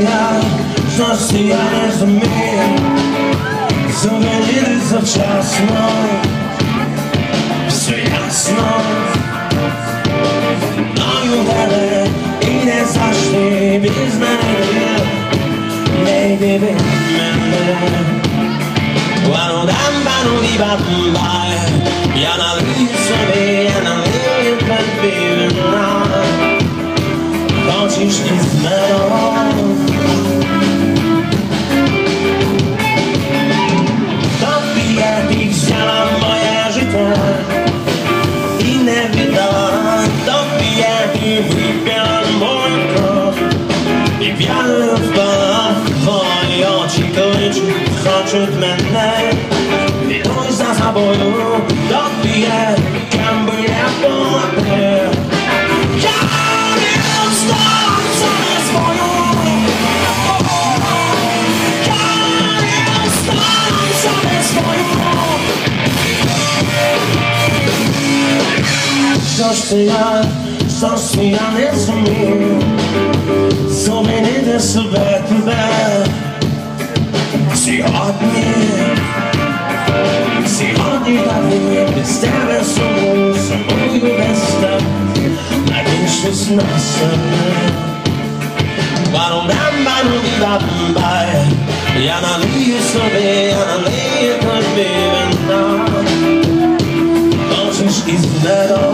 Zassyja, zassyja nie zmyje Suwenir zawczasno Все ясно Мною дале і не завжди без мене Не йди від мене Вану дам, вану ді бам бай Я налию собі, я налию тобі вина Хочеш із мене should mend them. It always does a boy, don't be a Campbell apple up there. Sosyal, sosyal ismi So beni de sübetme Сьогодні Сьогодні давай без тебе сумую, сумую без тебе Надійшись на себе Барум дам барум ді бам бай Я налию собі, я налию тобі вина Хочеш із медом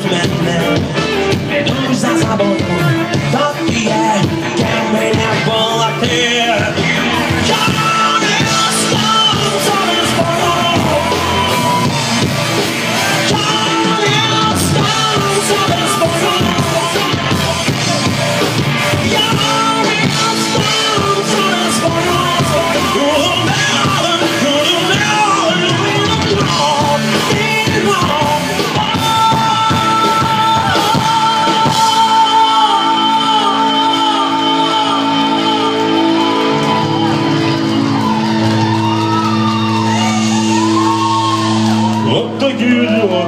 gentleman Nous ensemble, tant qu'il est, quand il est bon you do